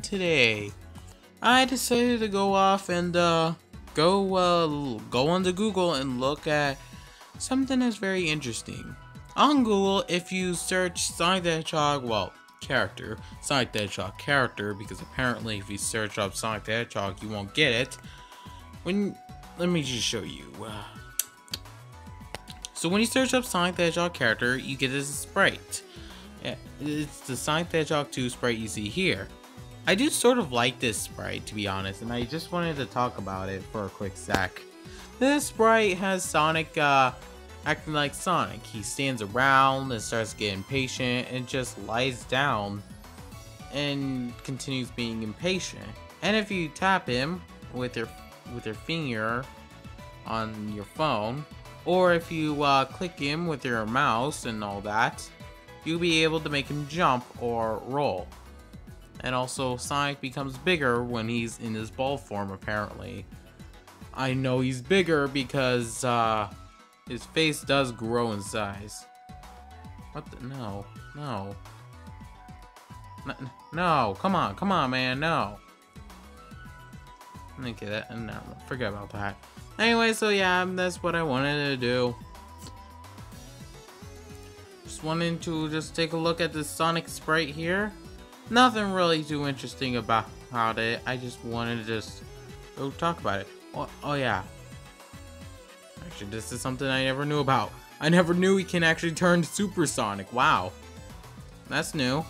today? I decided to go off and uh, go uh, go onto Google and look at something that's very interesting. On Google, if you search Sonic the Hedgehog, well, character, Sonic the Hedgehog character, because apparently if you search up Sonic the Hedgehog, you won't get it. When let me just show you. Uh, so when you search up Sonic the Hedgehog character, you get this sprite. It's the Sonic the Hedgehog 2 sprite you see here. I do sort of like this sprite, to be honest, and I just wanted to talk about it for a quick sec. This sprite has Sonic uh, acting like Sonic. He stands around and starts getting impatient and just lies down and continues being impatient. And if you tap him with your with your finger on your phone, or if you uh, click him with your mouse and all that, you'll be able to make him jump or roll. And also, Sonic becomes bigger when he's in his ball form, apparently. I know he's bigger because uh, his face does grow in size. What the? No. No. No, come on, come on, man, no. Okay, that, and no, forget about that. Anyway, so yeah, that's what I wanted to do. Just wanted to just take a look at the Sonic sprite here. Nothing really too interesting about, about it. I just wanted to just go talk about it. Oh, oh yeah. Actually, this is something I never knew about. I never knew he can actually turn supersonic. Wow. That's new.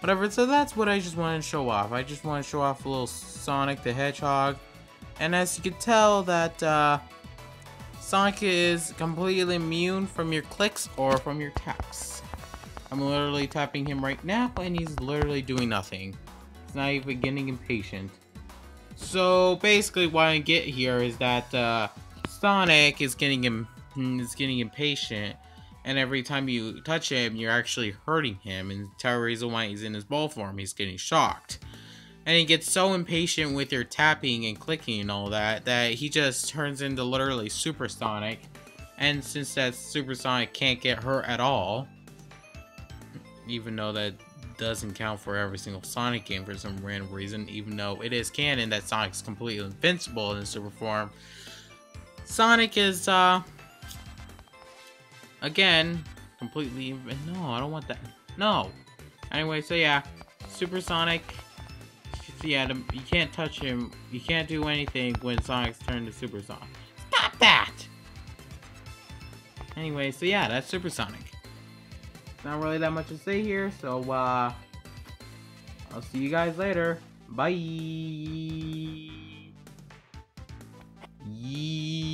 Whatever, so that's what I just wanted to show off. I just want to show off a little Sonic the Hedgehog. And as you can tell that uh, Sonic is completely immune from your clicks or from your taps. I'm literally tapping him right now and he's literally doing nothing. He's not even getting impatient. So basically what I get here is that uh, Sonic is getting him is getting impatient and every time you touch him you're actually hurting him and the entire reason why he's in his ball form he's getting shocked. And he gets so impatient with your tapping and clicking and all that that he just turns into literally supersonic. And since that supersonic can't get hurt at all, even though that doesn't count for every single Sonic game for some random reason, even though it is canon that Sonic's completely invincible in super form. Sonic is, uh, again, completely, no, I don't want that, no. Anyway, so yeah, Supersonic, yeah, you can't touch him, you can't do anything when Sonic's turned to Supersonic. Stop that! Anyway, so yeah, that's Supersonic. Not really that much to say here, so uh, I'll see you guys later. Bye. Yee